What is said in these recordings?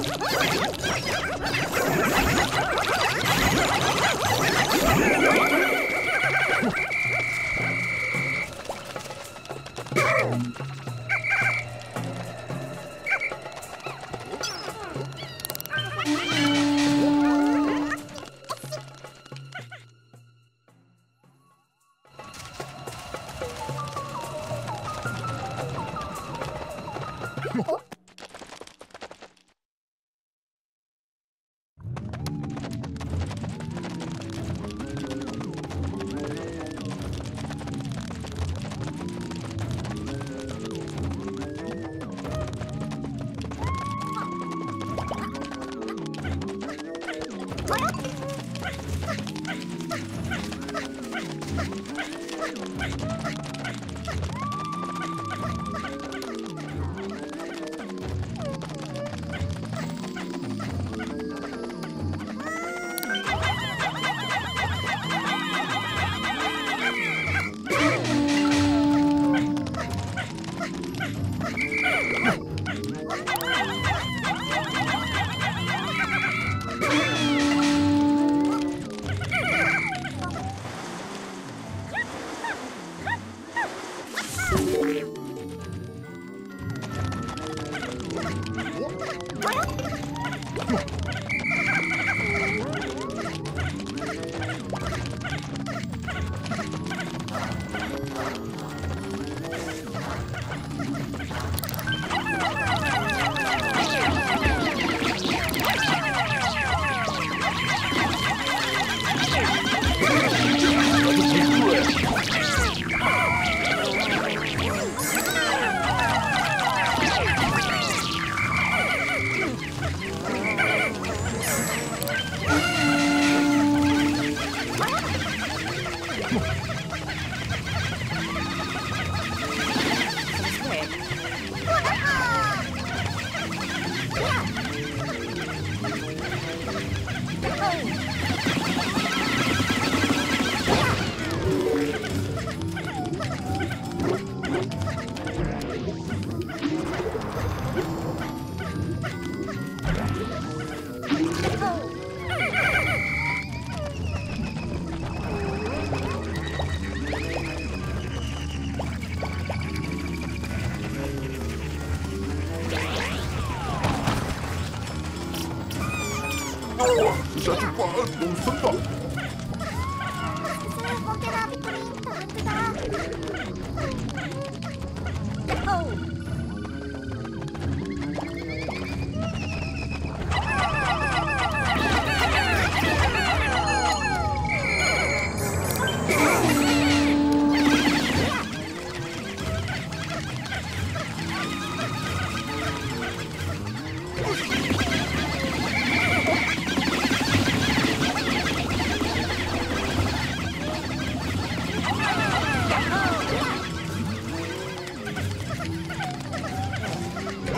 Oh, my God.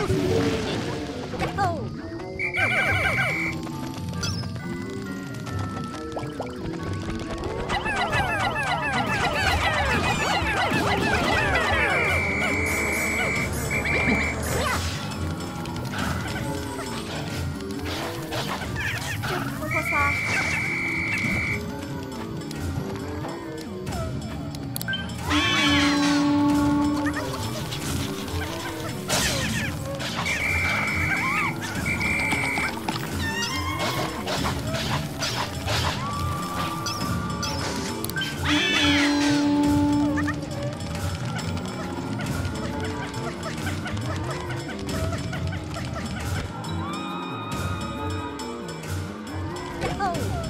Oh, 嗯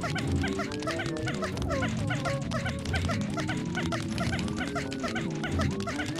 Normalny. Zelenej, zechcią? Pienia. Yahoo! Wah! Ah! Yeah! Yahoo! Yeah! Yahoo! Ah! Yahoo! Yeah! Push it. Wait.